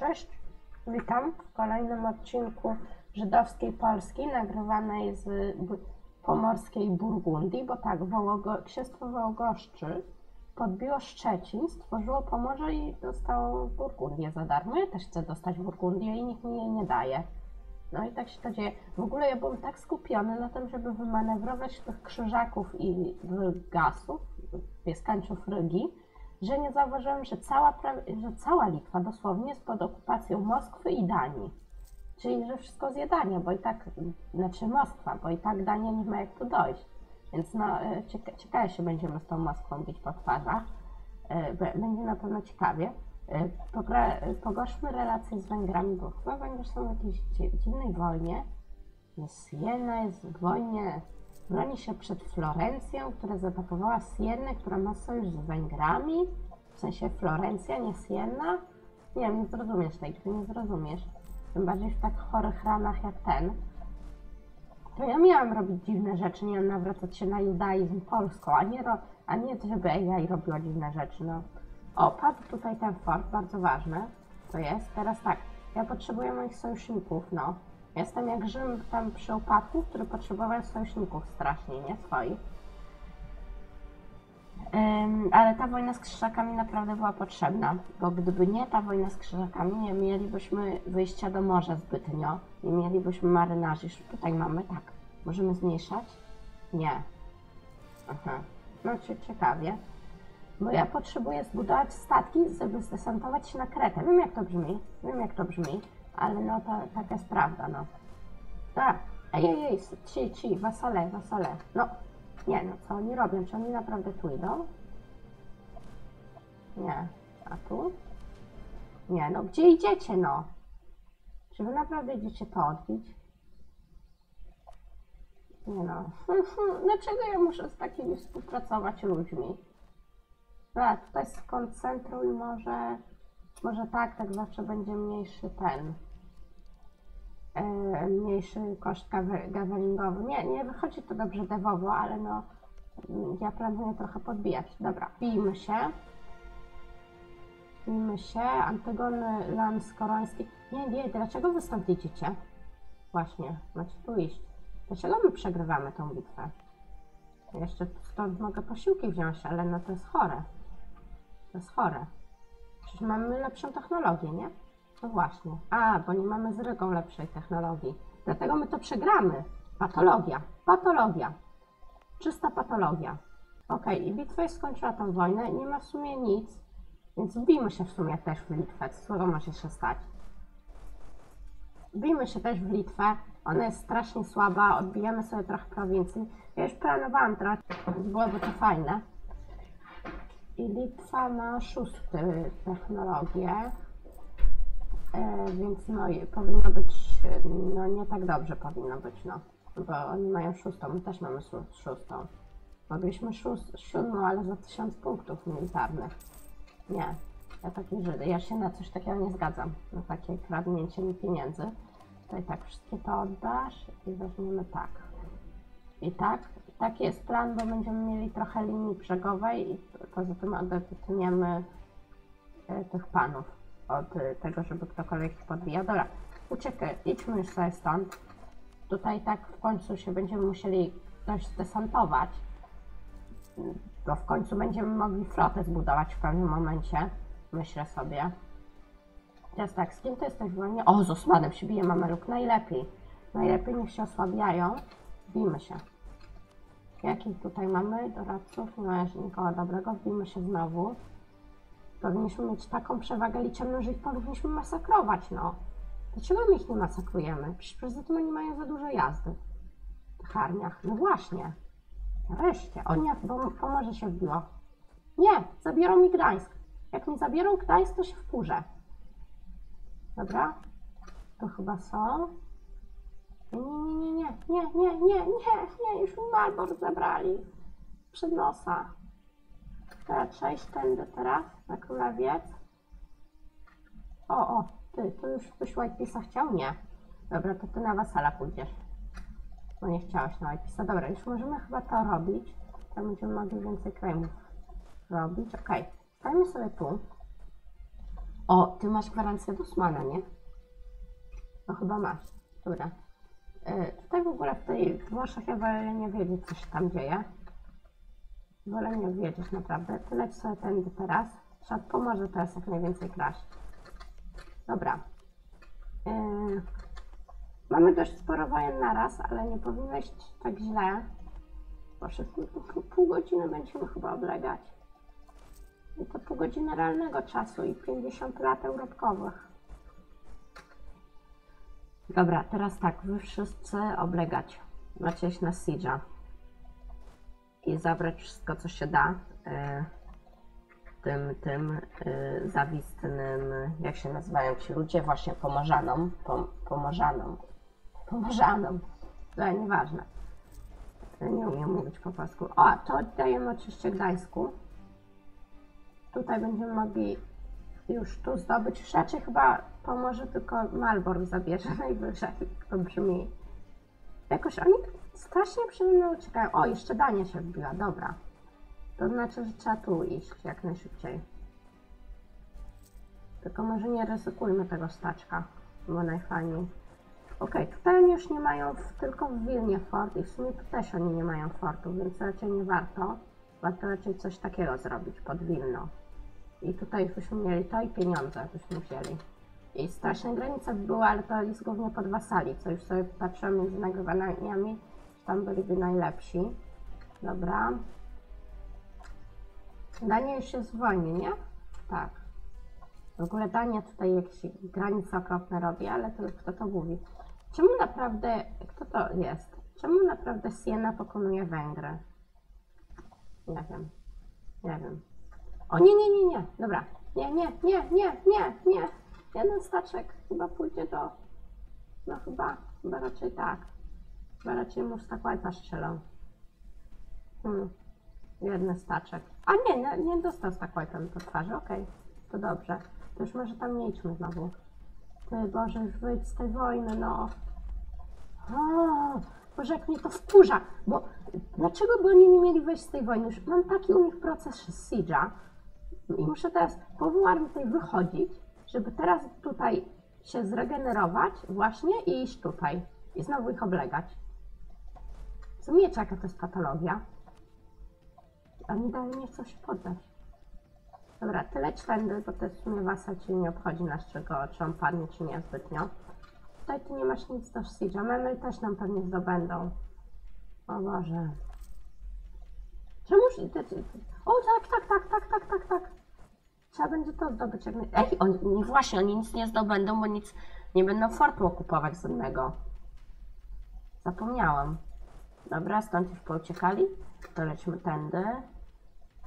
Cześć, witam w kolejnym odcinku Żydowskiej Polski nagrywanej z pomorskiej Burgundii, bo tak, Wołogo, księstwo Wołogoszczy podbiło Szczecin, stworzyło Pomorze i dostało Burgundię za darmo. Ja też chcę dostać Burgundię i nikt mi jej nie daje. No i tak się to dzieje. W ogóle ja byłem tak skupiony na tym, żeby wymanewrować tych krzyżaków i gasów, pieskańczów Rygi, że nie zauważyłem, że cała, że cała Litwa dosłownie jest pod okupacją Moskwy i Danii. Czyli, że wszystko zje Dania, bo i tak, znaczy Moskwa, bo i tak Dania nie ma jak tu dojść. Więc no, e, cieka- ciekawe się będziemy z tą Moskwą bić po twarzach. E, Będzie na pewno ciekawie. E, pogorszmy relacje z Węgrami, bo chyba Węgry są w jakiejś dzi- dziwnej wojnie. Jest Siena, jest w wojnie, broni się przed Florencją, która zaatakowała Siennę, która ma sojusz z Węgrami. W sensie Florencja, nie Siena. Nie wiem, nie zrozumiesz tej gry, nie zrozumiesz. Tym bardziej w tak chorych ranach jak ten. To ja miałam robić dziwne rzeczy, nie nawracać się na judaizm polską, a nie, ro, a nie żeby AI robiła dziwne rzeczy, no. O, padł tutaj ten fort, bardzo ważne. To jest. Teraz tak, ja potrzebuję moich sojuszników, no. Jestem jak Rzym tam przy upadku, który potrzebował sojuszników strasznie, nie? Swoich. Ym, ale ta wojna z krzyżakami naprawdę była potrzebna, bo gdyby nie ta wojna z krzyżakami, nie mielibyśmy wyjścia do morza zbytnio, nie mielibyśmy marynarzy. Już tutaj mamy, tak. Możemy zmniejszać? Nie. Aha. No cie- ciekawie. Bo ja potrzebuję zbudować statki, żeby zdesantować się na Kretę. Wiem jak to brzmi, wiem jak to brzmi, ale no to taka jest prawda, no. Tak. Ej, ej, ej, ci, ci, wasale, wasale. No, nie, no co oni robią? Czy oni naprawdę tu idą? Nie. A tu? Nie, no gdzie idziecie, no? Czy wy naprawdę idziecie to odbić? Nie no. Dlaczego ja muszę z takimi współpracować ludźmi? A, tutaj skoncentruj może... Może tak, tak zawsze będzie mniejszy ten... e, mniejszy koszt gawelingowy. Nie, nie wychodzi to dobrze dewowo, ale no... Ja planuję trochę podbijać. Dobra, bijmy się. Bijmy się. Antygony Lans Koroński. Nie, nie, dlaczego wy stąd idziecie? Właśnie, macie tu iść. Dlaczego my przegrywamy tą bitwę? Jeszcze stąd mogę posiłki wziąć, ale no to jest chore. To jest chore. Przecież mamy lepszą technologię, nie? No właśnie. A, bo nie mamy z Rygą lepszej technologii. Dlatego my to przegramy. Patologia. Patologia. Czysta patologia. Okej, i bitwa jest skończyła tą wojnę. Nie ma w sumie nic. Więc wbijmy się w sumie też w Litwę. Co może się stać? Wbijmy się też w Litwę. Ona jest strasznie słaba. Odbijamy sobie trochę prowincji. Ja już planowałam trochę. Byłoby to fajne. I Litwa ma szósty technologię, e, więc no powinno być, no nie tak dobrze powinno być, no. Bo oni mają szóstą, my też mamy szó- szóstą. Mogliśmy szóst, siódmą, ale za tysiąc punktów militarnych. Nie, ja taki Żydy, ja się na coś takiego nie zgadzam, na takie kradnięcie mi pieniędzy. Tutaj tak, wszystkie to oddasz i weźmiemy tak. I tak, taki jest plan, bo będziemy mieli trochę linii brzegowej i poza tym odetniemy e, tych panów od e, tego, żeby ktokolwiek ich podbijał. Dobra, uciekaj, idźmy już sobie stąd. Tutaj tak w końcu się będziemy musieli dość zdesantować, bo w końcu będziemy mogli flotę zbudować w pewnym momencie, myślę sobie. Teraz tak, z kim to jesteś w wojnie? O, z Osmanem się bije Mameluk, najlepiej. Najlepiej niech się osłabiają. Bijmy się. Jakich tutaj mamy doradców? Nie ma jeszcze nikogo dobrego. Wbijmy się znowu. Powinniśmy mieć taką przewagę liczebną, że ich powinniśmy masakrować, no. Dlaczego my ich nie masakrujemy? Przecież poza tym oni mają za dużo jazdy w tych armiach. No właśnie. Nareszcie. O nie, bo się wbiło. Nie, zabiorą mi Gdańsk. Jak mi zabiorą Gdańsk, to się wkurzę. Dobra. To chyba są. Nie, nie, nie, nie, nie, nie, już mi Malbor zabrali. Przed nosa. Teraz przejść tędy teraz, na królewiec. O, o, ty, tu już ktoś Whitepisa chciał? Nie. Dobra, to ty na wasala pójdziesz. No nie chciałaś na Whitepisa. Dobra, już możemy chyba to robić. Tam będziemy mogli więcej kremów robić. Okej, okay. stajmy sobie tu. O, ty masz gwarancję Busmana, nie? No chyba masz. Dobra, E, tutaj w ogóle w tej Włoszech ja wolę nie wiedzieć, co się tam dzieje. Wolę nie wiedzieć naprawdę. Ty leć sobie tędy teraz. Trzeba pomoże teraz jak najwięcej kraść. Dobra. E, mamy dość sporo wojen naraz, ale nie powinno iść tak źle. Proszę, pół godziny będziemy chyba oblegać. I to pół godziny realnego czasu i 50 lat europkowych. Dobra, teraz tak, wy wszyscy oblegać. Macie iść na Siege'a. I zabrać wszystko, co się da. e, tym, tym e, zawistnym, jak się nazywają ci ludzie, właśnie pomorzanom. Pom, pomorzanom. Pomorzanom. To nieważne. Nie umiem mówić po polsku. O, to oddajemy oczywiście Gdańsku. Tutaj będziemy mogli już tu zdobyć. Już raczej chyba pomoże tylko Malbork zabierze najwyżej. To brzmi. Jakoś oni strasznie przede mną uciekają. O, jeszcze Dania się wbiła, dobra. To znaczy, że trzeba tu iść jak najszybciej. Tylko może nie ryzykujmy tego staczka, bo najfajniej. Okej, tutaj oni już nie mają w, tylko w Wilnie fort i w sumie tu też oni nie mają fortu, więc raczej nie warto. Warto raczej coś takiego zrobić pod Wilno. I tutaj byśmy mieli to i pieniądze byśmy wzięli. I straszna granica by była, ale to jest głównie pod wasali, co już sobie patrzyłam między nagrywaniami, że tam byliby najlepsi. Dobra. Dania już w wojnie, nie? Tak. W ogóle Dania tutaj jakieś granice okropne robi, ale to kto to mówi? Czemu naprawdę, kto to jest? Czemu naprawdę Siena pokonuje Węgry? Nie wiem. Nie wiem. O nie, nie, nie, nie. Dobra. Nie, nie, nie, nie, nie, nie. Jeden staczek chyba pójdzie do... No chyba, chyba raczej tak. Chyba raczej mu tak strzelał. Hmm. Jeden staczek. A nie, nie, nie dostał tak wipe'em po twarzy, okej. To dobrze. To już może tam nie idźmy znowu. Ty Boże, już wyjdź z tej wojny, no. O, Boże, jak mnie to wkurza, bo dlaczego by oni nie mieli wyjść z tej wojny? Już mam taki u nich proces Siege'a i muszę teraz po armii tej wychodzić, żeby teraz tutaj się zregenerować właśnie i iść tutaj i znowu ich oblegać. Co mnie czeka, to jest patologia. Oni dalej nie chcą się poddać. Dobra, tyle tędy, bo to jest w sumie wasal, czyli nie obchodzi nas, czego, czy on padnie, czy nie zbytnio. Tutaj ty nie masz nic do Siege'a. Memy też nam pewnie zdobędą. O Boże. Czemuż... O tak, tak, tak, tak, tak, tak, tak. Trzeba będzie to zdobyć jak. Ej, oni, nie, właśnie, oni nic nie zdobędą, bo nic... Nie będą fortu okupować z innego. Zapomniałam. Dobra, stąd już pouciekali. To lecimy tędy.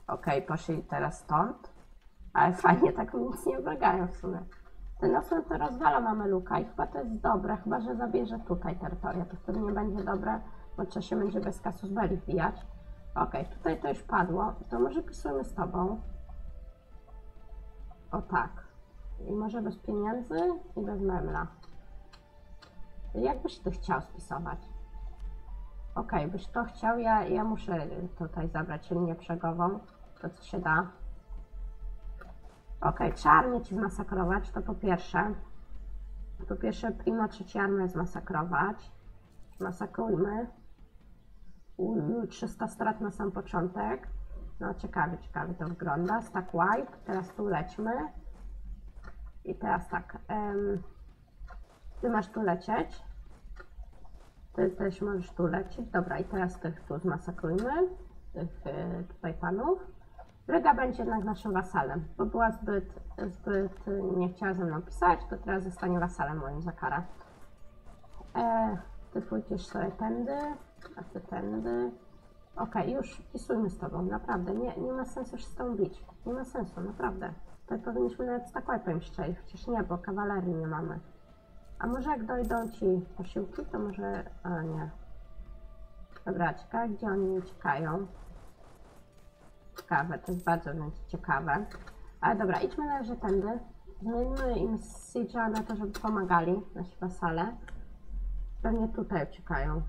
Okej, poszli teraz stąd. Ale fajnie, tak mi nic nie oblegają w sumie. Ten osłon to rozwala Mameluka i chyba to jest dobre, chyba że zabierze tutaj terytoria. To wtedy nie będzie dobre, bo trzeba się będzie bez kasus belli wbijać. Okej, tutaj to już padło. To może pisujemy z tobą. O tak. I może bez pieniędzy i bez memla. Jak byś to chciał spisować? Okej, byś to chciał, ja, ja muszę tutaj zabrać linię brzegową, to co się da. Okej, trzeba armię ci zmasakrować, to po pierwsze. Po pierwsze, prima trzeci armię zmasakrować. Masakrujmy. Uuu, 300 strat na sam początek. No ciekawie, ciekawie to wygląda. Stack wipe, teraz tu lećmy. I teraz tak, em, ty masz tu lecieć. Ty też możesz tu lecieć. Dobra, i teraz tych tu zmasakrujmy. Tych y, tutaj panów. Ryga będzie jednak naszym wasalem, bo była zbyt, zbyt nie chciała ze mną pisać, to teraz zostanie wasalem moim za karę. E, ty pójdziesz sobie tędy, a ty tędy. Okej, już pisujmy z tobą, naprawdę. Nie, nie ma sensu się z tą bić. Nie ma sensu, naprawdę. Tutaj powinniśmy nawet z takwajpem strzelić, przecież nie, bo kawalerii nie mamy. A może jak dojdą ci posiłki, to może... A nie. Dobra, ciekawe gdzie oni uciekają. Ciekawe, to jest bardzo wręcz ciekawe. Ale dobra, idźmy na razie tędy. Zmieńmy im Siege'a na to, żeby pomagali nasi wasale. Pewnie tutaj uciekają.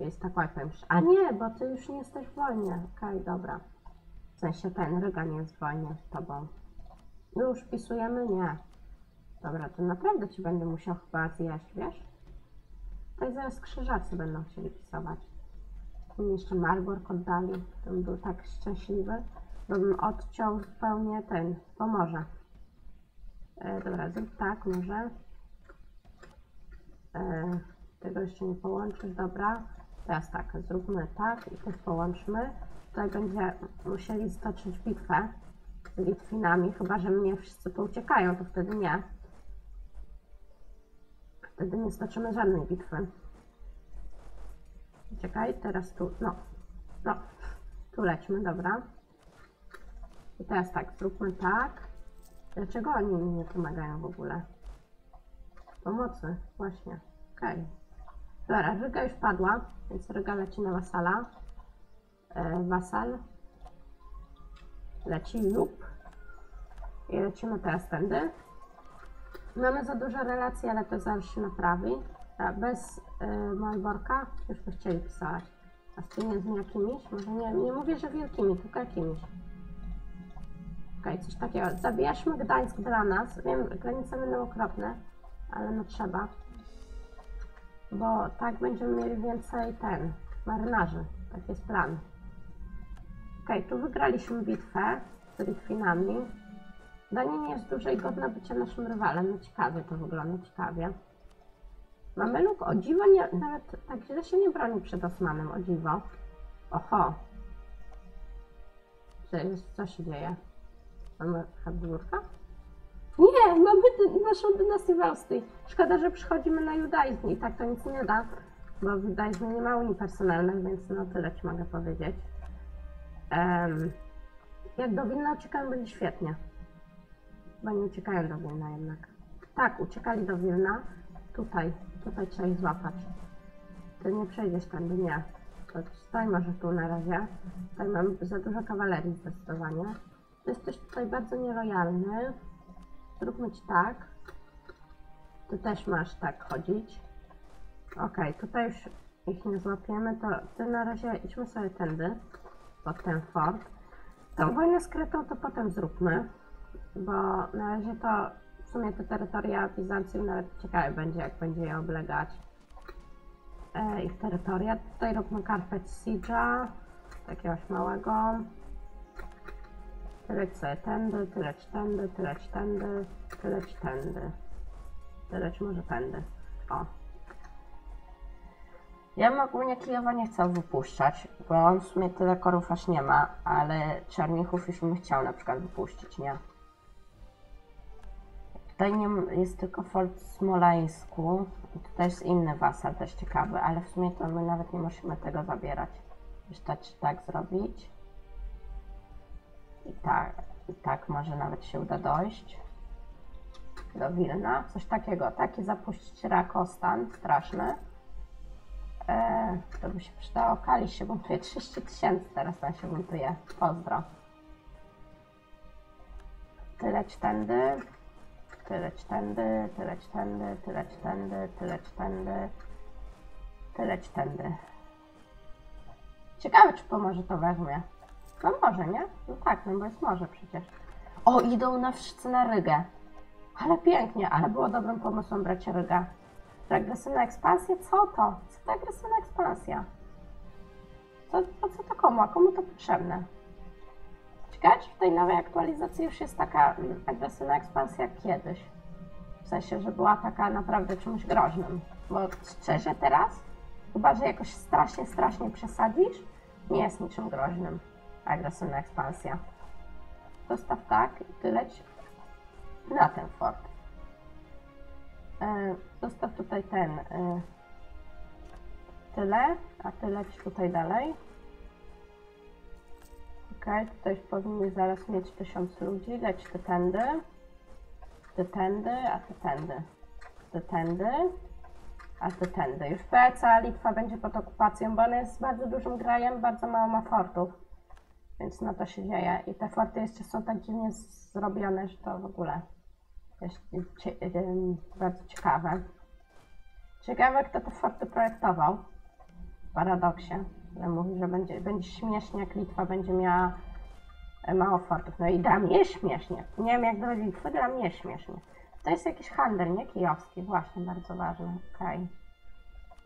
Jest tak łatwym. A nie, bo ty już nie jesteś w wojnie. Okej, dobra. W sensie ten Ryga nie jest w wojnie z tobą. Już wpisujemy? Nie. Dobra, to naprawdę ci będę musiał chyba zjeść, wiesz? Tutaj zaraz krzyżacy będą chcieli pisować. Mi jeszcze Marburg oddali, to bym był tak szczęśliwy, bo bym odciął zupełnie ten, pomoże. E, dobra, zrób tak może. E, tego jeszcze nie połączysz, dobra. Teraz tak, zróbmy tak i też połączmy. Tutaj będzie musieli stoczyć bitwę z Litwinami, chyba że mnie wszyscy pouciekają, to wtedy nie. Wtedy nie stoczymy żadnej bitwy. Czekaj, teraz tu, no, no, tu lećmy, dobra. I teraz tak, zróbmy tak. Dlaczego oni mi nie pomagają w ogóle? Pomocy, właśnie, okej. Dobra, Ryga już padła, więc Ryga leci na wasala. E, wasal. Leci lub. I lecimy teraz tędy. Mamy za duże relacje, ale to zaraz się naprawi. Bez y, Malborka już by chcieli pisać. A z pieniędzmi jakimiś? Może nie, nie mówię, że wielkimi, tylko jakimiś. Okej, coś takiego. Zabierzmy Gdańsk dla nas. Wiem, granice będą okropne, ale no trzeba. Bo tak będziemy mieli więcej ten, marynarzy. Tak jest plan. Okej, tu wygraliśmy bitwę z Litwinami. Danie nie jest duże i godne bycia naszym rywalem. No ciekawie to wygląda, ciekawie. Mamy luk, o dziwo, nie, nawet tak źle się nie broni przed Osmanem, o dziwo. Oho. Co, jest, co się dzieje? Mamy Habsburga? Nie, mamy dy- naszą dynastię w Austrii. Szkoda, że przychodzimy na judaizm i tak to nic nie da, bo w judaizmie nie ma unii personalnych, więc no tyle ci mogę powiedzieć. Em, jak do Wilna uciekają, będzie świetnie. Chyba nie uciekają do Wilna jednak. Tak, uciekali do Wilna. Tutaj, tutaj trzeba ich złapać. Ty nie przejdziesz tędy, nie. To staj może tu na razie. Tutaj mam za dużo kawalerii zdecydowanie. Jesteś tutaj bardzo nielojalny. Zróbmy ci tak. Ty też masz tak chodzić. Okej, tutaj już ich nie złapiemy, to ty na razie idźmy sobie tędy, pod ten fort. Tą wojnę z Kretą to potem zróbmy, bo na razie to w sumie te terytoria Bizancjum nawet ciekawe będzie, jak będzie je oblegać. E, ich terytoria. Tutaj róbmy Carpet Siege'a, takiegoś małego. Sobie tędy, tyleć tędy, tyleć tędy, tyleć tędy. Tyleć może tędy. O. Ja bym ogólnie Kijowa nie chcę wypuszczać, bo on w sumie tyle korów aż nie ma, ale Czarnichów już bym chciał na przykład wypuścić, nie? Tutaj nie jest tylko fort Smoleńsku. Tutaj jest inny wasal też ciekawy, ale w sumie to my nawet nie musimy tego zabierać. Wystarczy tak zrobić. I tak, i tak może nawet się uda dojść do Wilna. Coś takiego, taki zapuścić Rakostan, straszny. Eee, to by się przydało. Kali się buntuje 300 tysięcy, teraz tam się buntuje. Pozdro. Ty leć tędy, ty leć tędy, ty leć tędy, ty leć tędy, ty leć tędy, ty leć tędy. Ciekawe, czy pomoże to weźmie. No może, nie? No tak, no bo jest może przecież. O, idą na wszyscy na Rygę. Ale pięknie, ale było dobrym pomysłem brać Rygę. Agresywna ekspansja? Co to? Co to agresywna ekspansja? Co, po co to komu? A komu to potrzebne? Ciekawe, czy w tej nowej aktualizacji już jest taka mm, agresywna ekspansja jak kiedyś. W sensie, że była taka naprawdę czymś groźnym. Bo szczerze teraz, chyba że jakoś strasznie, strasznie przesadzisz, nie jest niczym groźnym agresywna ekspansja. Dostaw tak i ty leć na ten fort. E, Dostaw tutaj ten e, tyle, a ty leć tutaj dalej. Okej, tutaj powinni zaraz mieć tysiąc ludzi. Leć ty tędy. Ty tędy, a ty tędy. Ty tędy, a ty tędy. Już cała Litwa będzie pod okupacją, bo ona jest bardzo dużym krajem, bardzo mało ma fortów. Więc no to się dzieje. I te forty jeszcze są tak dziwnie zrobione, że to w ogóle jest bardzo ciekawe. Ciekawe, kto te forty projektował. W paradoksie. Że mówi, że będzie, będzie śmiesznie, jak Litwa będzie miała e, mało fortów. No i dla mnie śmiesznie. Nie wiem, jak dla Litwy, dla mnie śmiesznie. To jest jakiś handel, nie kijowski, właśnie, bardzo ważny. Okej.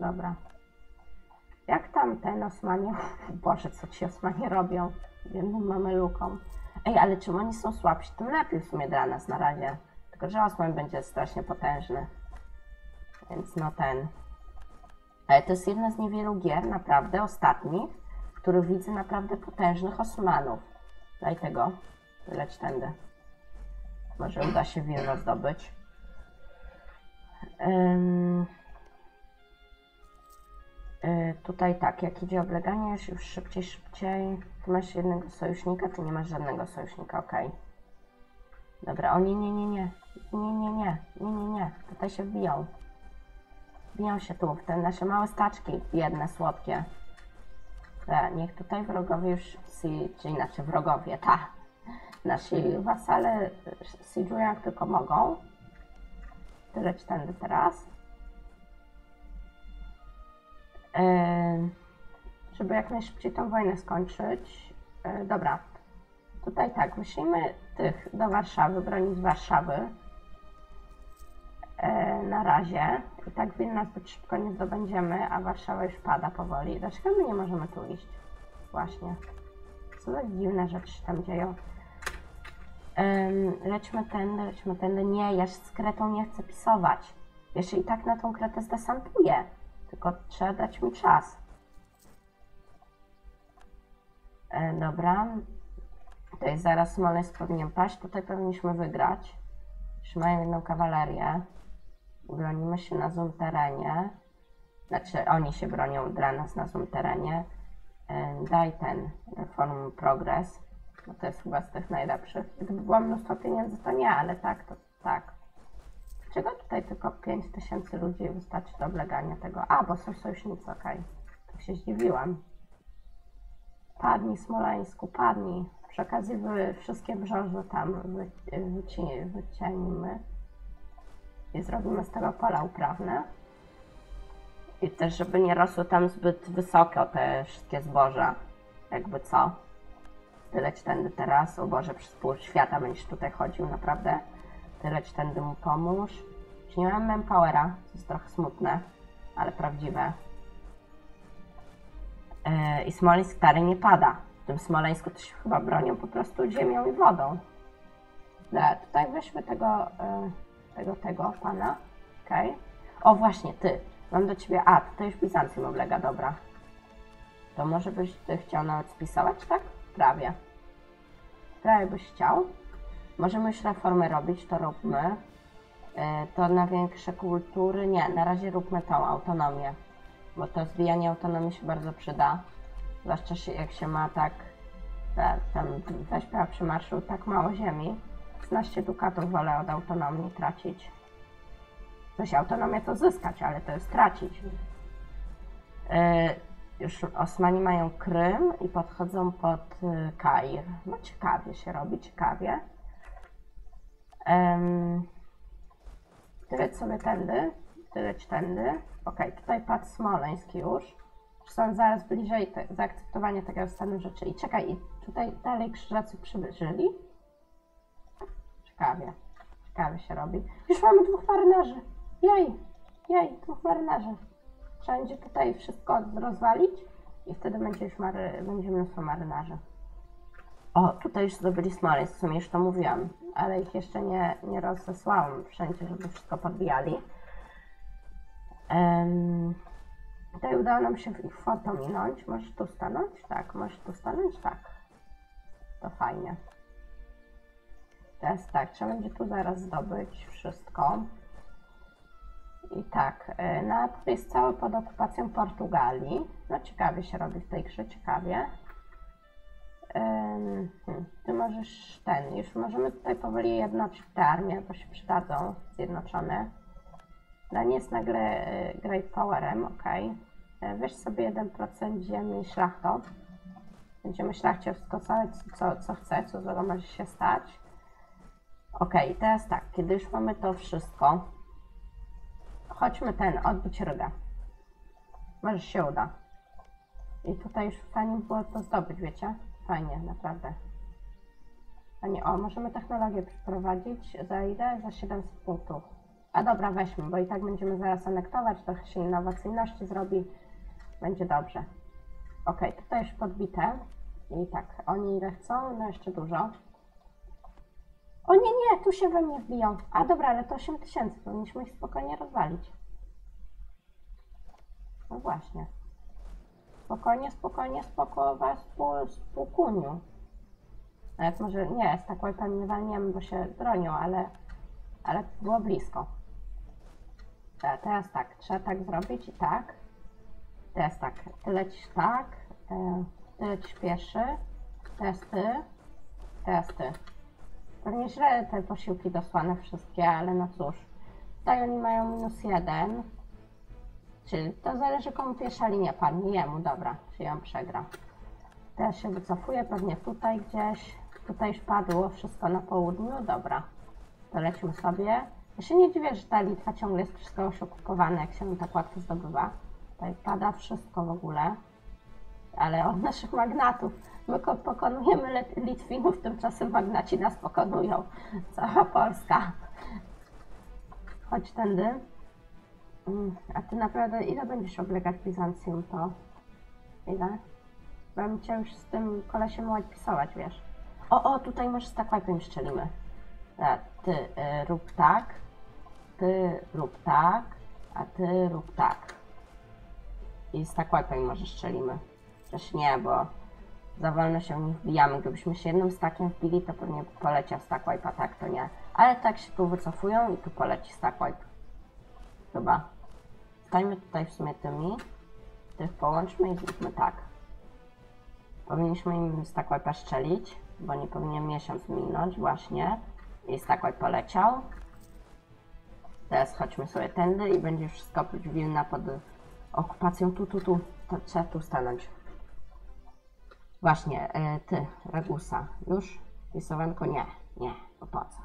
Dobra. Jak tam ten Osmanie? Boże, co ci Osmanie robią? Jednym mameluką. Ej, ale czym oni są słabsi, tym lepiej w sumie dla nas na razie. Tylko, że Osman będzie strasznie potężny. Więc no ten. Ale to jest jedna z niewielu gier, naprawdę, ostatnich, w których widzę naprawdę potężnych Osmanów. Daj tego. Leć tędy. Może uda się Wilno zdobyć. Ym... Y, tutaj tak, jak idzie obleganie, już- szybciej, szybciej. Ty masz jednego sojusznika, ty nie masz żadnego sojusznika, okej. Dobra, o nie, nie, nie, nie. Nie, nie, nie, nie, nie, nie. Tutaj się wbiją. Wbiją się tu, w te nasze małe staczki, jedne, słodkie. Niech tutaj wrogowie już, czy inaczej wrogowie, ta. Nasi wasale siege'ują jak tylko mogą. Ty leć tędy teraz. Żeby jak najszybciej tą wojnę skończyć. E, dobra, tutaj tak, wyślijmy tych do Warszawy, bronić Warszawy. E, na razie. I tak Wilna zbyt szybko nie zdobędziemy, a Warszawa już pada powoli. Dlaczego my nie możemy tu iść? Właśnie. Co za dziwne rzeczy się tam dzieją. Em, lećmy tędy, lećmy tędy. Nie, ja z Kretą nie chcę pisować. Się i tak na tą Kretę zdesantuję. Tylko trzeba dać mi czas. E, dobra. Tutaj zaraz Smoleńsk powinien paść. Tutaj powinniśmy wygrać. Trzymają jedną kawalerię. Bronimy się na zoom terenie. Znaczy, oni się bronią dla nas na zoom terenie. E, daj ten Reform Progress. To jest chyba z tych najlepszych. Gdyby było mnóstwo pieniędzy, to nie, ale tak, to tak. Czego tutaj tylko 5 tysięcy ludzi wystarczy do oblegania tego? A, bo są sojusznicy, okej. Tak się zdziwiłam. Padnij, Smoleńsku, padnij. Przy okazji wy wszystkie brzozy tam wy, wyci, i zrobimy z tego pola uprawne. I też, żeby nie rosły tam zbyt wysoko te wszystkie zboża. Jakby co? Ty leć tędy teraz, o Boże, przez pół świata będziesz tutaj chodził, naprawdę. Ty leć tędy mu pomóż. Czy nie mam manpowera, co jest trochę smutne, ale prawdziwe. Yy, I Smoleńsk stary nie pada. W tym Smoleńsku to się chyba bronią po prostu ziemią i wodą. Dobra, tutaj weźmy tego, yy, tego, tego pana. Okej. O właśnie, ty. Mam do ciebie, a, tutaj już Bizancjum oblega, dobra. To może byś ty chciał nawet spisować, tak? Prawie. Prawie byś chciał. Możemy już reformy robić, to róbmy. E, To na większe kultury, nie, na razie róbmy tą autonomię. Bo to zwijanie autonomii się bardzo przyda. Zwłaszcza jak się ma tak, te, tam weźmia przy marszu tak mało ziemi. 15 dukatów wolę od autonomii tracić. Coś autonomię to zyskać, ale to jest tracić. E, już Osmani mają Krym i podchodzą pod y, Kair. No ciekawie się robi, ciekawie. Um, sobie tędy, ty tędy. Okej, tutaj padł Smoleńsk już. Są zaraz bliżej te, zaakceptowania tego stanu rzeczy. I czekaj, tutaj dalej krzyżacy przybyli? Ciekawie. Ciekawie się robi. Już mamy dwóch marynarzy. Jej, jej, dwóch marynarzy. Trzeba będzie tutaj wszystko rozwalić i wtedy będzie już mary, będzie mnóstwo marynarzy. O, tutaj już zdobyli Smoleńsk, w sumie już to mówiłam, ale ich jeszcze nie, nie rozesłałam wszędzie, żeby wszystko podbijali. Em, tutaj udało nam się ich foto minąć. Możesz tu stanąć? Tak, możesz tu stanąć? Tak. To fajnie. Teraz tak, trzeba będzie tu zaraz zdobyć wszystko. I tak, y, no tutaj jest cały pod okupacją Portugalii. No ciekawie się robi w tej grze, ciekawie. Hmm, ty możesz ten, już możemy tutaj powoli jednoczyć te armie, bo się przydadzą zjednoczone. Danie jest nagle y, Great Powerem, ok. Weź sobie 1% ziemi szlachto. Będziemy szlachcie wszystko co, co, chce, co złego może się stać. Ok, teraz tak, kiedy już mamy to wszystko, chodźmy ten, odbić rygę. Może się uda. I tutaj już fajnie było to zdobyć, wiecie? Fajnie, naprawdę. A nie, o, możemy technologię przeprowadzić. Za ile? Za 700 punktów. A dobra, weźmy, bo i tak będziemy zaraz anektować, trochę się innowacyjności zrobi. Będzie dobrze. Okej, tutaj już podbite. I tak, oni ile chcą? No jeszcze dużo. O nie, nie, tu się we mnie wbiją. A dobra, ale to 8 tysięcy, powinniśmy ich spokojnie rozwalić. No właśnie. Spokojnie, spokojnie, spoko, spół, spółkuniu. Nawet może nie, z tak łajpem nie walniemy, bo się bronią, ale, ale było blisko. Te- Teraz tak, trzeba tak zrobić i tak. Teraz tak, ty lecisz tak, e, ty lecisz pieszy, teraz ty, teraz ty. Pewnie źle te posiłki dosłane wszystkie, ale no cóż. Tutaj oni mają minus jeden. Czyli to zależy komu pierwsza linia padnie. Jemu, dobra, czy ją przegra. Teraz się wycofuję, pewnie tutaj gdzieś. Tutaj już padło wszystko na południu, dobra. To lecimy sobie. Ja się nie dziwię, że ta Litwa ciągle jest wszystko już okupowane, jak się ją tak łatwo zdobywa. Tutaj pada wszystko w ogóle. Ale od naszych magnatów. My ko- pokonujemy Lit- Litwinów, tymczasem magnaci nas pokonują. Cała Polska. Chodź tędy. A ty naprawdę ile będziesz oblegać Bizancjum to? Ile? Bym cię już z tym kolesiem odpisować, wiesz. O, o, tutaj możesz z takwajpem szczelimy. A, ty y, rób tak, ty rób tak, a ty rób tak. I z takwajpem może szczelimy. Chociaż nie, bo za wolno się nie wbijamy. Gdybyśmy się jednym stakiem wbili, to pewnie poleciał stack wipe, a tak to nie. Ale tak się tu wycofują i tu poleci stack wipe. Chyba. Stańmy tutaj w sumie tymi. Tych połączmy i zróbmy tak. Powinniśmy im stack wipe'a szczelić, bo nie powinien miesiąc minąć właśnie. I stack wipe poleciał. Teraz chodźmy sobie tędy i będzie wszystko Wilna pod okupacją. Tu, tu, tu. To trzeba tu stanąć. Właśnie, e, ty, Ragusa, już? Rysowanko? Nie, nie, bo po co?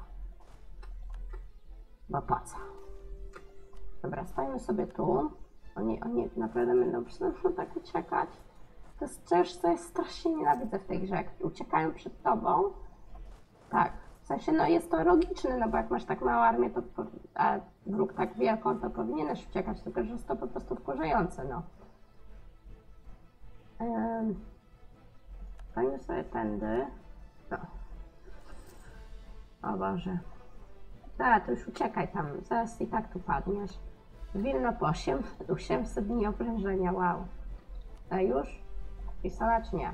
Bo po co? Dobra, stajemy sobie tu. Oni, oni naprawdę będą przynajmniej tak uciekać. To jest co jest strasznie nienawidzę w tej grze. Jak uciekają przed tobą, tak. W sensie, no jest to logiczne, no bo jak masz tak małą armię, to, a wróg tak wielką, to powinieneś uciekać, tylko że jest to po prostu wkurzające, no. Stajemy sobie tędy. No. O Boże. Dobra, to już uciekaj tam. Zaraz i tak tu padniesz. Wilno po 8, 800 dni oprężenia, wow. A już? Pisała czy nie?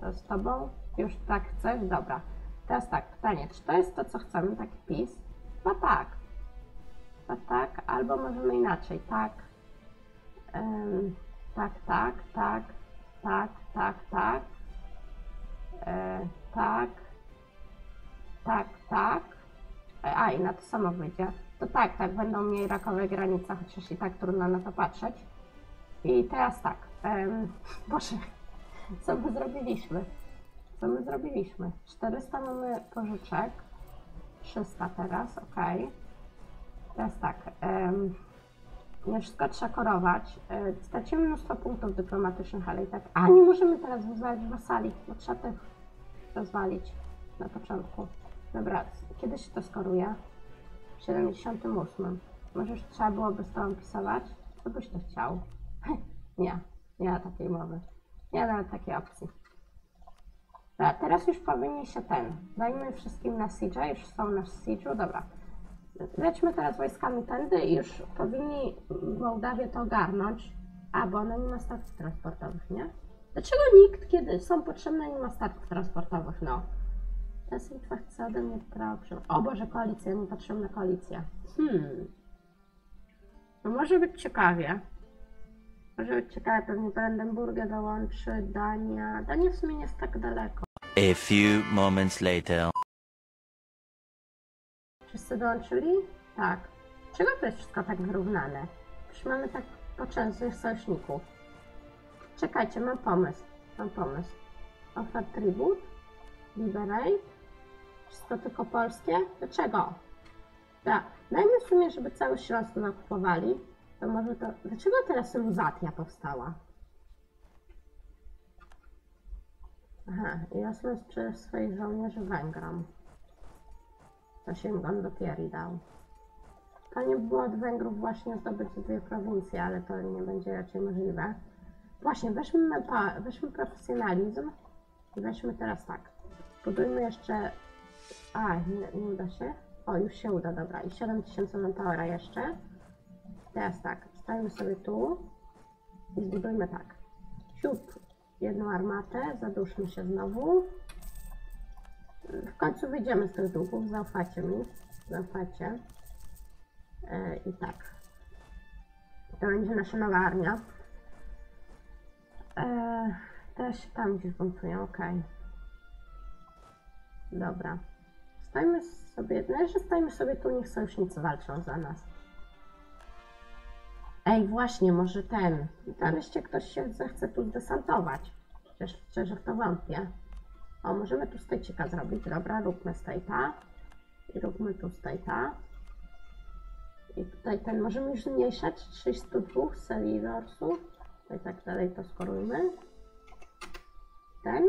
To z tobą? Już tak chcesz? Dobra. Teraz tak, pytanie, czy to jest to, co chcemy, taki pis? No tak. No tak, albo możemy inaczej, tak. Em, tak, tak, tak, tak, tak, tak. E, tak, tak, tak. E, A, i na to samo wyjdzie. To tak, tak, będą mniej rakowe granice, chociaż i tak trudno na to patrzeć. I teraz tak, em, Boże, co my zrobiliśmy? Co my zrobiliśmy? 400 mamy pożyczek, 300 teraz, ok. Teraz tak, em, nie wszystko trzeba korować. E, mnóstwo punktów dyplomatycznych, ale i tak. A nie możemy teraz wyzwalić wasali, bo trzeba tych rozwalić na początku. Dobra, kiedy się to skoruje? W 78. Może już trzeba byłoby z tobą pisować? Co byś to chciał? nie, nie ma takiej mowy. Nie ma takiej opcji. Dobra, teraz już powinien się ten. Dajmy wszystkim na siege, już są na siege'u, dobra. Lećmy teraz wojskami tędy i już powinni Mołdawię to ogarnąć. A, bo ona nie ma statków transportowych, nie? Dlaczego nikt, kiedy są potrzebne, nie ma statków transportowych, no? Chce ode mnie prawo przy... O Boże, koalicja, nie patrzymy na koalicję. Hmm. No może być ciekawie. Może być ciekawe, pewnie Brandenburgę dołączy, Dania. Dania w sumie nie jest tak daleko. A few moments later. Wszyscy dołączyli? Tak. Czego to jest wszystko tak wyrównane? Przecież mamy tak poczęstnych sojuszników. Czekajcie, mam pomysł. Mam pomysł. Offer tribute? Liberate? Wszystko tylko polskie? Dlaczego? Tak. Dajmy w sumie, żeby cały Śląsk nakupowali. To może to... Dlaczego teraz Luzatia powstała? Aha, Osman sprzedaż swoich żołnierzy Węgrom. Co się Gondotieri dał. Fajnie by było od Węgrów właśnie zdobyć dwie prowincje, ale to nie będzie raczej możliwe. Właśnie, weźmy, weźmy profesjonalizm i weźmy teraz tak. Budujmy jeszcze... A, nie, nie uda się? O, już się uda, dobra. I 7000 manpowera jeszcze. Teraz tak, stawimy sobie tu i zbudujmy tak. Siup, jedną armatę, zaduszmy się znowu. W końcu wyjdziemy z tych długów, zaufacie mi, zaufacie. E, I tak. To będzie nasza nowa armia. Teraz się tam gdzieś buntują, okej. Dobra. Stajmy sobie, no jeszcze stajmy sobie tu, niech sojusznicy walczą za nas. Ej, właśnie, może ten. Nareszcie ktoś się zechce tu zdesantować. Chociaż szczerze w to wątpię. O, możemy tu stejcika zrobić. Dobra, róbmy stejta. I róbmy tu stejta. I tutaj ten, możemy już zmniejszać 302 Selidorsów. I tak dalej to skorujmy. Ten.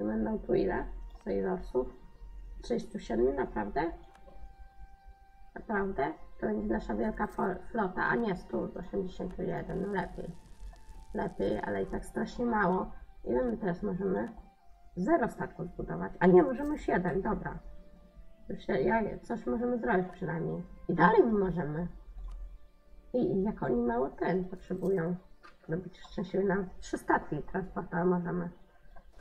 I będą tu ile? Selidorsów? 37, naprawdę? Naprawdę? To będzie nasza wielka flota, a nie 181, no lepiej. Lepiej, ale i tak strasznie mało. Ile my teraz możemy? Zero statków zbudować. A nie, możemy już jeden, dobra. Już ja, coś możemy zrobić przynajmniej. I dalej my możemy. I, i jak oni mało ten potrzebują. Robić szczęśliwie nam trzy statki transportowe możemy.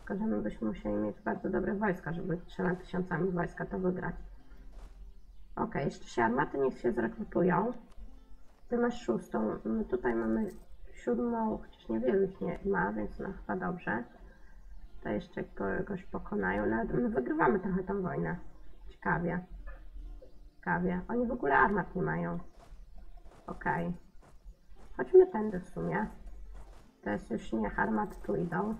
Tylko, że my byśmy musieli mieć bardzo dobre wojska, żeby trzema tysiącami wojska to wygrać. Okej, jeszcze się armaty niech się zrekrutują. Ty masz szóstą. My tutaj mamy siódmą, chociaż niewielu ich nie ma, więc no chyba dobrze. To jeszcze kogoś pokonają. Nawet my wygrywamy trochę tą wojnę. Ciekawie. Ciekawie. Oni w ogóle armat nie mają. Okej. Chodźmy tędy w sumie. To jest już niech armaty tu idą.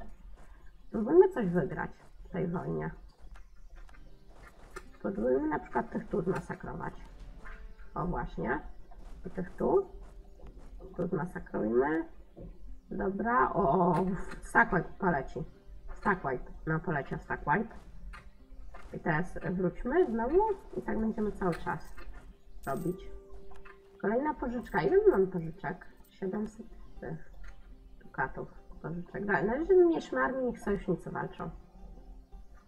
Spróbujmy coś wygrać w tej wojnie. Spróbujmy na przykład tych tu zmasakrować. O właśnie. I tych tu. Tu zmasakrujmy. Dobra. O. Stackwipe poleci. Stackwipe. No poleciał Stackwipe. I teraz wróćmy znowu i tak będziemy cały czas robić. Kolejna pożyczka. Ile my mamy pożyczek? 700 tych dukatów pożyczek. Dobra, na razie zmniejszmy armię, niech sojusznicy walczą.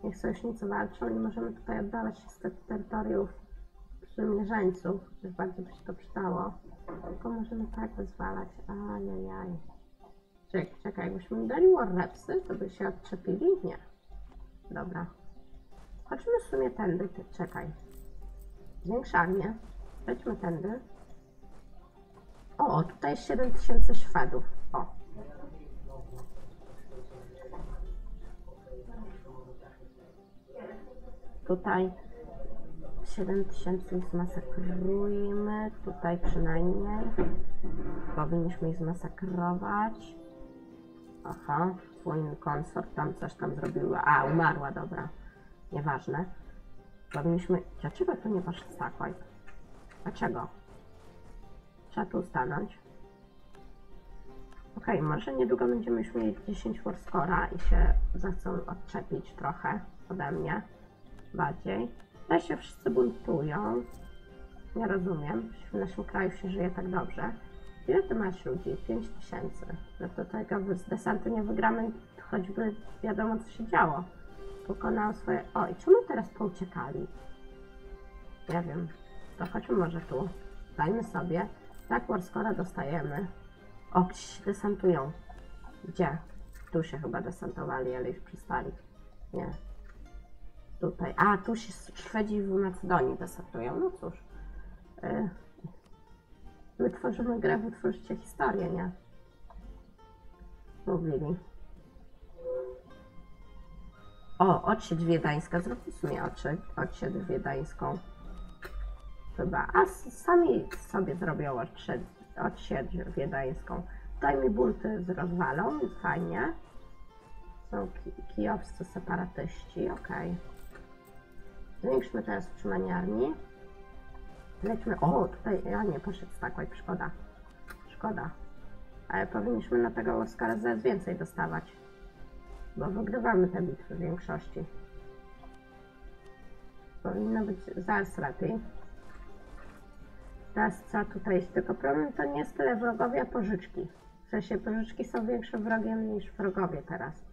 Niech sojusznicy walczą i możemy tutaj oddawać się z tych terytoriów przymierzeńców, chociaż bardzo by się to przydało. Tylko możemy tak wyzwalać. Ajajaj. Czekaj, czekaj, jakbyśmy dali warrepsy, to by się odczepili? Nie. Dobra. Chodźmy w sumie tędy, czekaj. Zwiększ armię. Lećmy tędy. O, tutaj jest 7000 Szwedów. Tutaj 7000 ich zmasakrujmy. Tutaj przynajmniej. Powinniśmy ich zmasakrować. Aha, twój konsort tam coś tam zrobiła. A, umarła, dobra. Nieważne. Powinniśmy... Dlaczego tu nie poszedł Stackwipe? Dlaczego? Trzeba tu stanąć. Okej, może niedługo będziemy już mieli 10 Warscora i się zechcą odczepić trochę ode mnie. Bardziej. Tutaj się wszyscy buntują. Nie rozumiem. W naszym kraju się żyje tak dobrze. Ile ty masz ludzi? 5 tysięcy. No to tego z desantu nie wygramy, choćby wiadomo co się działo. Pokonał swoje... O, i czemu teraz pouciekali? Nie wiem. To chodźmy może tu. Dajmy sobie. Tak, Warscora dostajemy. O, gdzieś się desantują. Gdzie? Tu się chyba desantowali, ale już przestali. Nie. Tutaj. A, tu się Szwedzi w Macedonii desantują. No cóż. Y, My tworzymy grę, wy tworzycie historię, nie? Mówili. O, odsiedź wiedeńska. Sobie odsiedź, odsiedź wiedeńską. Chyba. A sami sobie zrobią odsiedź, wiedeńską. Tutaj mi bunty rozwalą, fajnie. Są ki kijowscy separatyści, okej. Zwiększmy teraz utrzymanie armii. Lećmy. O, tutaj. Ja nie poszedł Stackwipe, szkoda. Szkoda. Ale powinniśmy na tego Oscara zaraz więcej dostawać. Bo wygrywamy te bitwy w większości. Powinno być zaraz lepiej. Teraz trzeba tutaj iść. Tylko problem to nie jest tyle wrogowie, a pożyczki. W sensie pożyczki są większym wrogiem niż wrogowie teraz.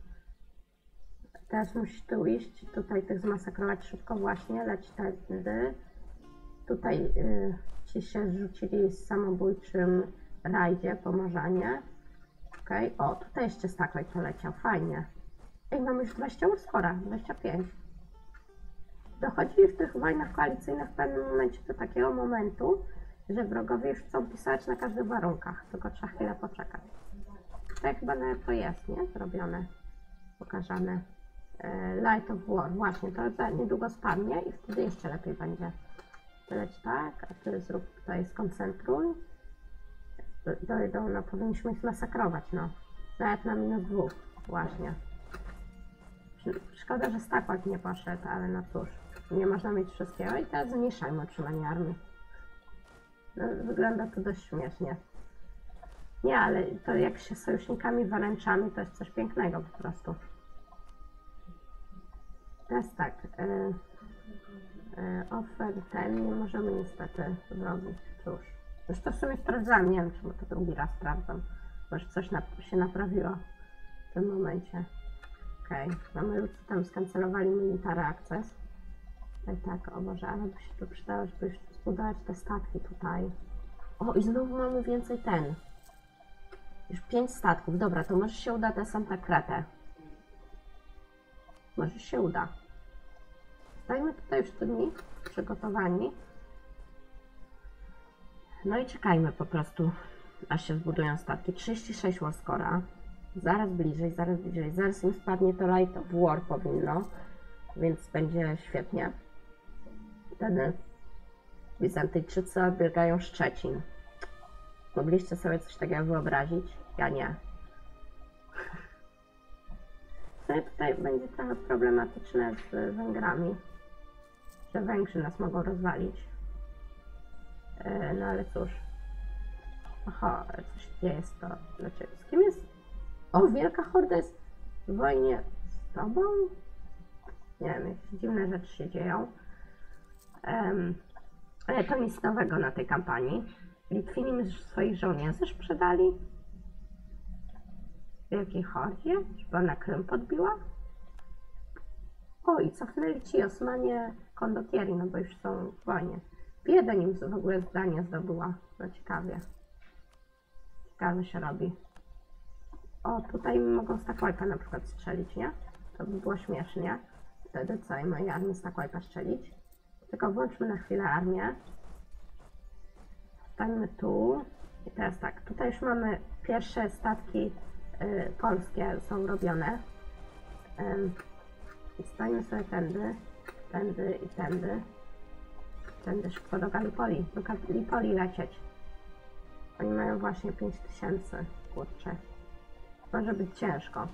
Teraz musisz tu iść, tutaj tych zmasakrować szybko właśnie, leć tędy. Tutaj y, ci się zrzucili z samobójczym rajdzie, pomorzanie. Okej, o, tutaj jeszcze Stakoj poleciał, fajnie. Ej, mamy już 20 urskora, 25. Dochodzi w tych wojnach koalicyjnych w pewnym momencie do takiego momentu, że wrogowie już chcą pisać na każdych warunkach, tylko trzeba chwilę poczekać. Tutaj chyba nawet to jest, nie? Zrobione, pokazane. E, Light of War, właśnie, to za niedługo spadnie i wtedy jeszcze lepiej będzie. Leć tak, a ty zrób tutaj skoncentruj. Do- Dojdą, no powinniśmy ich masakrować, no. Nawet na minus dwóch, właśnie. Szkoda, że Stakład nie poszedł, ale no cóż, nie można mieć wszystkiego i teraz zmniejszajmy utrzymanie armii. No, wygląda to dość śmiesznie. Nie, ale to jak się sojusznikami wręczamy, to jest coś pięknego po prostu. Teraz tak, y, y, offer ten nie możemy niestety zrobić, cóż. Już to w sumie sprawdzałam, nie wiem czemu to drugi raz sprawdzam. Może coś na, się naprawiło w tym momencie. Okej, mamy ludzi tam skancelowali military access. Tak, tak, o Boże, ale by się to przydało, żeby już zbudować te statki tutaj. O, i znowu mamy więcej ten. Już pięć statków. Dobra, to może się uda tę Santa Kretę. Może się uda. Stajmy tutaj już tymi przygotowani. No i czekajmy po prostu, aż się zbudują statki. 36 Warskora. Zaraz bliżej, zaraz bliżej. Zaraz im spadnie to Light of War powinno, więc będzie świetnie. Wtedy Bizantyjczycy odbiegają Szczecin. Mogliście sobie coś takiego wyobrazić? Ja nie. No i tutaj będzie trochę problematyczne z Węgrami, że Węgrzy nas mogą rozwalić. E, No ale cóż. Oho, co się dzieje z to? Znaczy, z kim jest? O, Wielka Horda jest w wojnie z tobą? Nie wiem, jakieś dziwne rzeczy się dzieją. Em, ale to nic nowego na tej kampanii. Litwini swoich żołnierzy sprzedali. Wielkiej Hordzie? Żeby ona Krym podbiła? O, i cofnęli ci Osmanie Kondotieri, no bo już są w wojnie. Biedę nim w ogóle zdanie zdobyła. No ciekawie. Ciekawe się robi. O, tutaj mogą Stakojka na przykład strzelić, nie? To by było śmiesznie. Wtedy całej mojej armii Stakojka strzelić. Tylko włączmy na chwilę armię. Stańmy tu. I teraz tak, tutaj już mamy pierwsze statki y, polskie są robione. I stańmy sobie tędy, tędy i tędy. Tędy szybko do Galipoli, do Galipoli lecieć. Oni mają właśnie 5000, kurczę. Może być ciężko.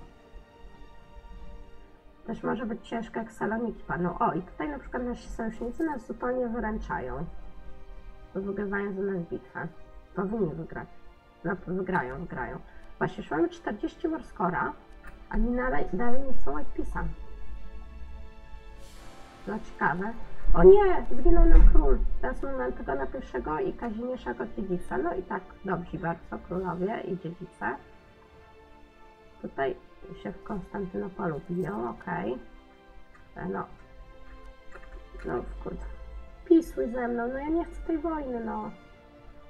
Też może być ciężko jak Saloniki padną. O, i tutaj na przykład nasi sojusznicy nas zupełnie wyręczają. Wygrywają za nas bitwę. Powinni wygrać. No, wygrają, wygrają. Właśnie, już mamy 40 Warskora, a mi dalej, dalej nie są Whitepeace'a. No ciekawe. O nie, zginął nam król. Teraz mamy Antygona I i Kazimierza jako dziedzica. No i tak, dobrze bardzo, królowie i dziedzice. Tutaj się w Konstantynopolu biją, okej. E, No. No kurde. Pisuj ze mną, no ja nie chcę tej wojny, no.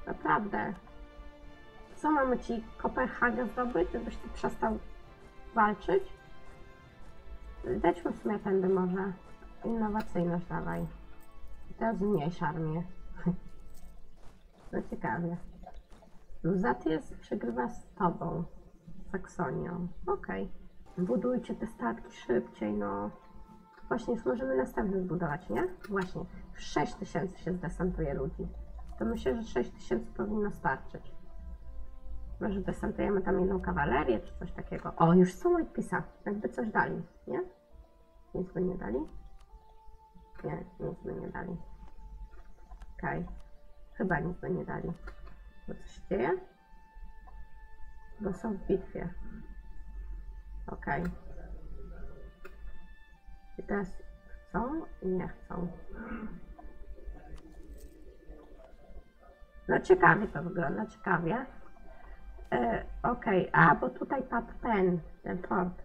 Naprawdę. Co mamy ci Kopenhagę zdobyć, żebyś ty przestał walczyć? Lećmy w sumie tędy może. Innowacyjność dawaj. Teraz zmniejsz armię. No ciekawie. Luzatis przegrywa z tobą. Saksonią. Okej. Budujcie te statki szybciej, no. Właśnie, już możemy następny zbudować, nie? Właśnie. 6 tysięcy się zdesantuje ludzi. To myślę, że 6 tysięcy powinno starczyć. Może desantujemy tam jedną kawalerię, czy coś takiego. O, już są Whitepeace'a. Jakby coś dali, nie? Nic by nie dali? Nie, nic by nie dali. Okej. Chyba nic by nie dali. Bo co się dzieje? Bo są w bitwie. Okej. I teraz chcą i nie chcą. No ciekawie to wygląda, ciekawie. E, Okej, a bo tutaj padł ten, ten port.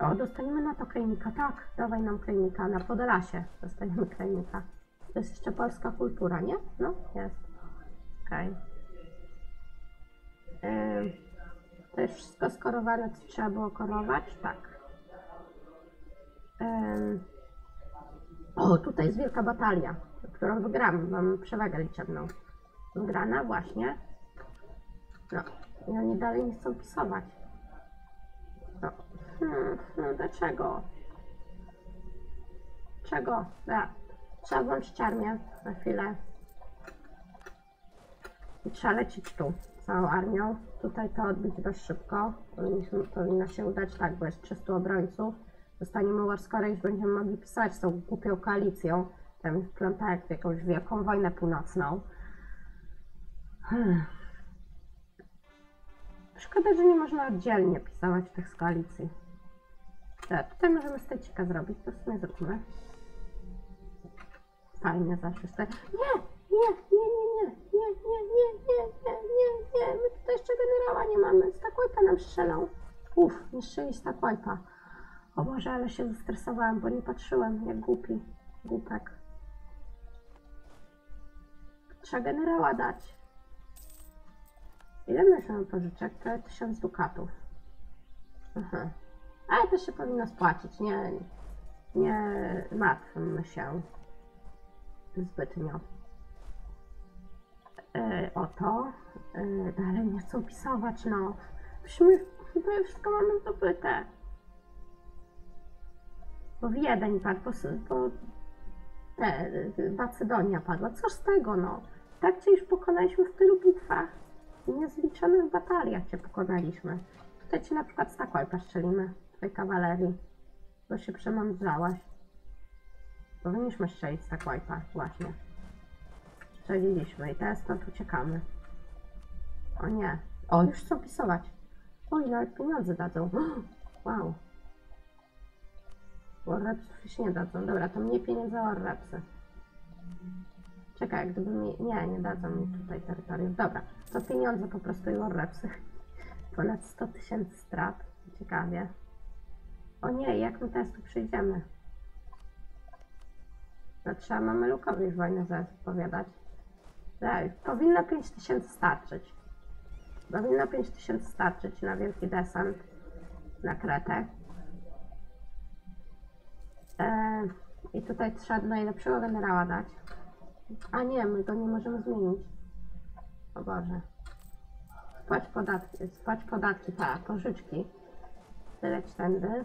O, dostaniemy na to klejnika, tak, dawaj nam klejnika, na Podlasie dostaniemy klejnika. To jest jeszcze polska kultura, nie? No, jest. Okej. Ym, To jest wszystko skorowane, co trzeba było korować? Tak. Ym, O, tutaj jest wielka batalia, którą wygram, mam przewagę liczebną. Wygrana właśnie. No, i oni dalej nie chcą pisować. Hmm, hmm, dlaczego? Czego? Ja. Trzeba włączyć armię na chwilę. I trzeba lecieć tu całą armią. Tutaj to odbić dość szybko. Powinno się udać tak, bo jest 300 obrońców. Dostaniemy Warscore i będziemy mogli pisać z tą głupią koalicją. Tam wpląta w jakąś wielką wojnę północną. Hmm. Szkoda, że nie można oddzielnie pisować tych z koalicji. Tak, tutaj możemy stecika zrobić, to w sumie zróbmy. Fajnie zawsze stać. Nie, nie, nie, nie, nie, nie, nie, nie, nie, nie, nie, nie. My tutaj jeszcze generała nie mamy. Stakłajpa nam strzelą. Uff, niszczyli Stakłajpa. O Boże, ale się zestresowałam, bo nie patrzyłem, jak głupi. Głupek. Trzeba generała dać. Ile my mamy pożyczek? To 1000 dukatów. Aha. Ale to się powinno spłacić. Nie, nie martwmy się zbytnio. E, oto. E, dalej nie chcą pisować, no. Przecież my chyba już wszystko mamy zdobyte. Bo Wiedeń padł, bo, bo te, Macedonia padła. Co z tego, no? Tak cię już pokonaliśmy w tylu bitwach. Niezliczonych bataliach cię pokonaliśmy. Tutaj ci na przykład Stakłajpa strzelimy, twojej kawalerii. Bo się przemądrzałaś. Powinniśmy strzelić Stakłajpa, właśnie. Strzeliliśmy i teraz stąd uciekamy. O nie. O, już chcą pisować. Oj, nawet pieniądze dadzą. Wow. Warrepsów już nie dadzą. Dobra, to mnie pieniędzy za Warrepsy. Czekaj, jak gdyby mi... Nie, nie dadzą mi tutaj terytorium. Dobra, to pieniądze po prostu i Warrepsy. Ponad 100 tysięcy strat. Ciekawie. O nie, jak my teraz tu przyjdziemy? No trzeba Mamelukowi wojnę zapowiadać. Tak, powinno 5 tysięcy starczyć. Powinno 5 tysięcy starczyć na wielki desant na Kretę. E, I tutaj trzeba najlepszego generała dać. A nie, my go nie możemy zmienić. O Boże. Spłać podatki, spłać podatki, tak, pożyczki. Leć tędy.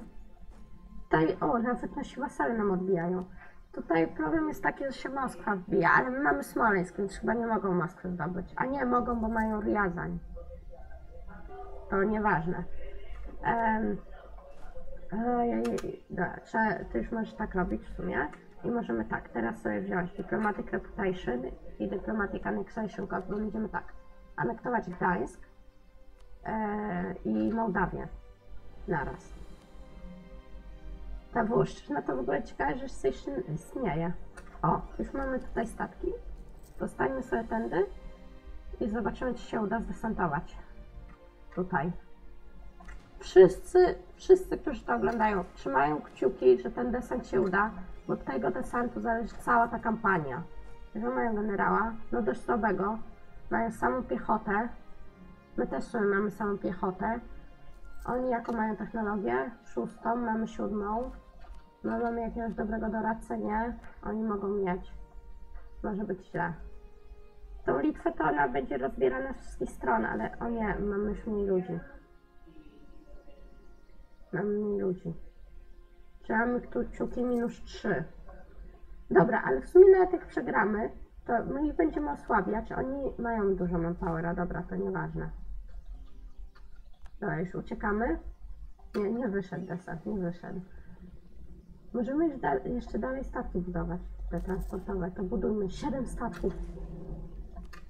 Tutaj, o, nawet nasi wasale nam odbijają. Tutaj problem jest taki, że się Moskwa wbija, ale my mamy Smoleńsk, więc chyba nie mogą Moskwy zdobyć. A nie, mogą, bo mają Riazań. To nieważne. Um, ojej, dobra, ty już możesz tak robić w sumie. I możemy tak, teraz sobie wziąć Diplomatic Reputation i Diplomatic Annexation Code, bo będziemy tak, anektować Gdańsk e, i Mołdawię naraz. Ta Włoszczyzna to w ogóle ciekawe, że Station istnieje. O, już mamy tutaj statki. Zostańmy sobie tędy i zobaczymy, czy się uda zdesantować. Tutaj. Wszyscy, wszyscy, którzy to oglądają, trzymają kciuki, że ten desant się uda, bo od tego desantu zależy cała ta kampania. Że mają generała, no dość słabego, mają samą piechotę. My też mamy samą piechotę. Oni jaką mają technologię? Szóstą, mamy siódmą. Mamy jakiegoś dobrego doradcę? Nie. Oni mogą mieć. Może być źle. Tą Litwę to ona będzie rozbierana z wszystkich stron, ale o nie, mamy już mniej ludzi. Mamy mniej ludzi. Trzymamy kciuki minus 3. Dobra, ale w sumie nawet jak przegramy, to my ich będziemy osłabiać. Oni mają dużo manpowera, dobra, to nieważne. Dobra, już uciekamy. Nie, nie wyszedł desant, nie wyszedł. Możemy już da jeszcze dalej statki budować, te transportowe. To budujmy 7 statków.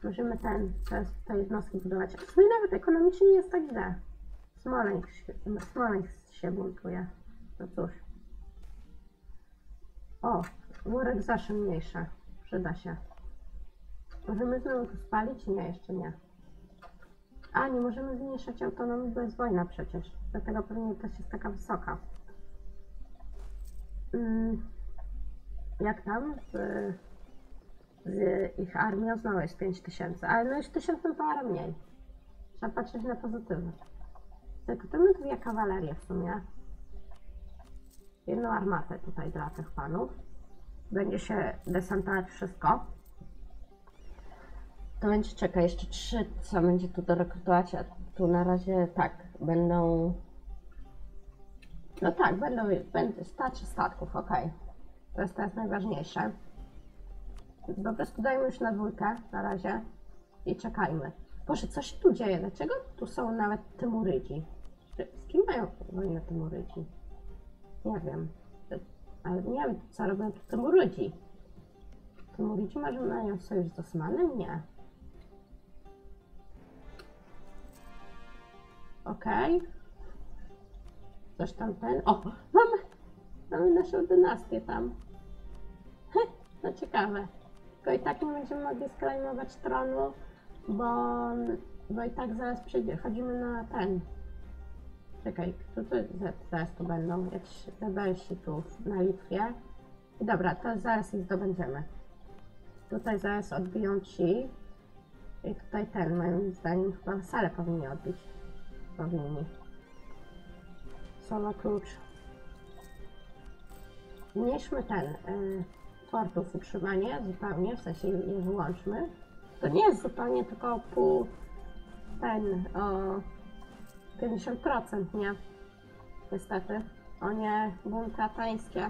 Możemy ten, te, te jednostki budować. W sumie nawet ekonomicznie nie jest tak źle. Smoleńsk, Smoleńsk się buntuje. No cóż. O, worek zaszy mniejsze. Przyda się. Możemy znowu tu spalić? Nie, jeszcze nie. A, nie możemy zmniejszać autonomii, bo jest wojna przecież. Dlatego pewnie też jest taka wysoka. Mm, jak tam z, z ich? Znowu jest 5000, ale no już 1000 parę mniej. Trzeba patrzeć na pozytywy. Zakupimy dwie kawalerie w sumie. Jedną armatę tutaj dla tych panów. Będzie się desantować wszystko. To będzie, czekaj, jeszcze trzy, co będzie tu do rekrutować, tu na razie tak, będą... No tak, będą, będzie starczy statków, okej. To jest teraz najważniejsze. Po prostu dajmy już na dwójkę na razie i czekajmy. Boże, coś tu dzieje, dlaczego tu są nawet Tymurydzi? Z kim mają wojnę Tymurydzi? Nie wiem. Ale nie wiem, co robią tu Tymurydzi. Tymurydzi może mają sojusz z Osmanem? Nie. Okej. Coś tam ten... O! Mamy! Mamy naszą dynastię tam. No ciekawe. Tylko i tak nie będziemy mogli sklejmować tronu, bo, bo i tak zaraz przejdzie, chodzimy na ten. Czekaj, to z- zaraz tu będą? Jakiś rebelsi tu na Litwie. I dobra, to zaraz ich zdobędziemy. Tutaj zaraz odbiją ci. I tutaj ten, moim zdaniem, chyba salę powinni odbić. Powinni. Słowo klucz. Zmniejszmy ten y, tortów utrzymanie zupełnie, w sensie je wyłączmy. To nie jest zupełnie, tylko pół ten o 50%, nie? Niestety. O nie, bunty atańskie.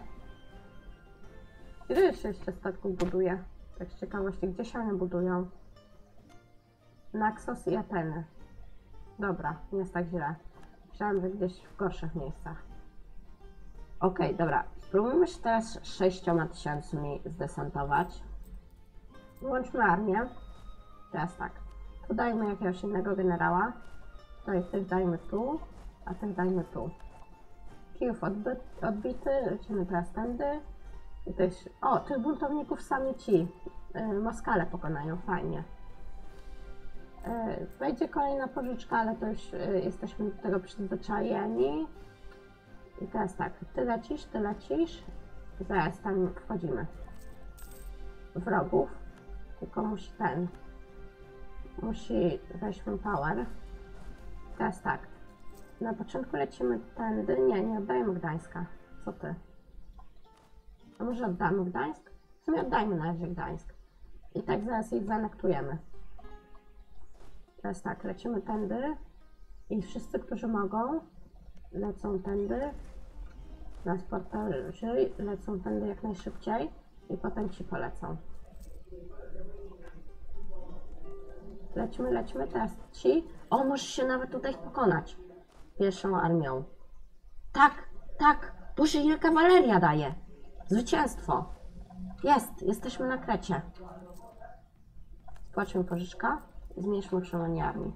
Ile się jeszcze statków buduje? Tak z ciekawości, gdzie się one budują? Naxos i Ateny. Dobra, nie jest tak źle. Myślałam, że gdzieś w gorszych miejscach. Okej, dobra. Spróbujmy się teraz sześcioma tysiącami zdesantować. Włączmy armię. Teraz tak. Tu dajmy jakiegoś innego generała. Tutaj tych dajmy tu, a tych dajmy tu. Kijów odby odbity, lecimy teraz tędy. I też, o, tych buntowników sami ci yy, Moskale pokonają, fajnie. Yy, wejdzie kolejna pożyczka, ale to już yy, jesteśmy do tego przyzwyczajeni. I teraz tak, ty lecisz, ty lecisz. Zaraz tam wchodzimy. Wrogów. Tylko musi ten. Musi weźmy power. Teraz tak. Na początku lecimy tędy. Nie, nie oddajmy Gdańska. Co ty? A może oddamy Gdańsk? W sumie oddajmy na razie Gdańsk. I tak zaraz ich zanektujemy. Teraz tak, lecimy tędy. I wszyscy, którzy mogą, lecą tędy. Transporterzy lecą tędy jak najszybciej. I potem ci polecą. Lecimy, lecimy, teraz ci. O, możesz się nawet tutaj pokonać. Pierwszą armią. Tak, tak. Boże, ile kawaleria daje. Zwycięstwo. Jest, jesteśmy na Krecie. Spłaćmy pożyczka zmniejszmy utrzymanie armii.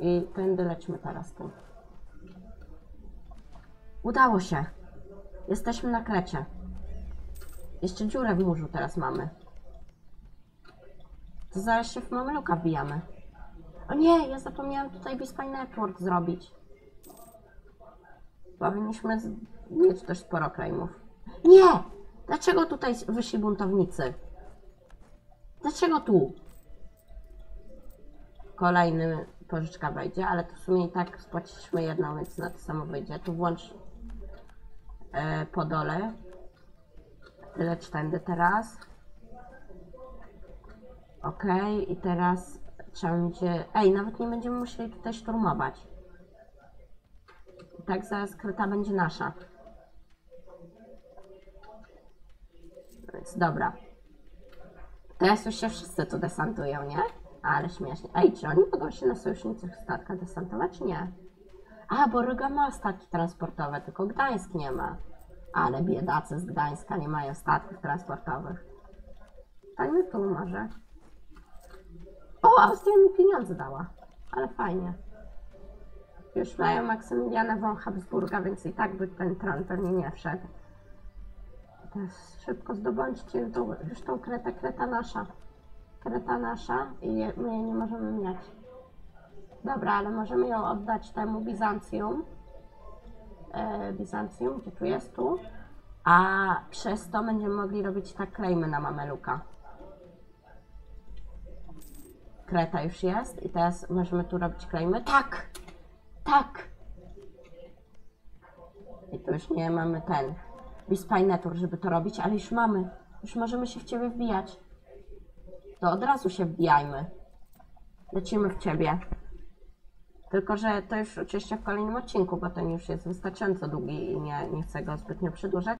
I tędy lecimy teraz tu. Udało się. Jesteśmy na Krecie. Jeszcze dziurę w murzu teraz mamy. To zaraz się w Mameluka wbijamy. O nie, ja zapomniałam tutaj Bispine Network zrobić. Powinniśmy mieć też sporo claimów. Nie! Dlaczego tutaj wyszli buntownicy? Dlaczego tu? Kolejny pożyczka wejdzie, ale to w sumie i tak spłaciliśmy jedną, więc na to samo wyjdzie. Tu włącz e, po dole. Leć tędy teraz. Okej, i teraz trzeba będzie... Ej, nawet nie będziemy musieli tutaj szturmować. Tak zaraz kreta będzie nasza. Więc dobra. Teraz już się wszyscy tu desantują, nie? Ale śmiesznie. Ej, czy oni mogą się na sojuszniczych statkach desantować? Nie. A, bo Ryga ma statki transportowe, tylko Gdańsk nie ma. Ale biedacy z Gdańska nie mają statków transportowych. Stańmy tu może. O, Austria mi pieniądze dała. Ale fajnie. Już mają Maksymiliana von Habsburga, więc i tak by ten tron pewnie nie wszedł. Teraz szybko zdobądźcie tą, już tą kretę, kreta nasza. Kreta nasza i je, my jej nie możemy mieć. Dobra, ale możemy ją oddać temu Bizancjum. E, Bizancjum, gdzie tu jest? Tu. A przez to będziemy mogli robić tak klejmy na Mameluka. Kreta już jest i teraz możemy tu robić klejmy. Tak! Tak! I tu już nie mamy ten Bispainetur, żeby to robić, ale już mamy. Już możemy się w ciebie wbijać. To od razu się wbijajmy. Lecimy w ciebie. Tylko, że to już oczywiście w kolejnym odcinku, bo ten już jest wystarczająco długi i nie, nie chcę go zbytnio przedłużać.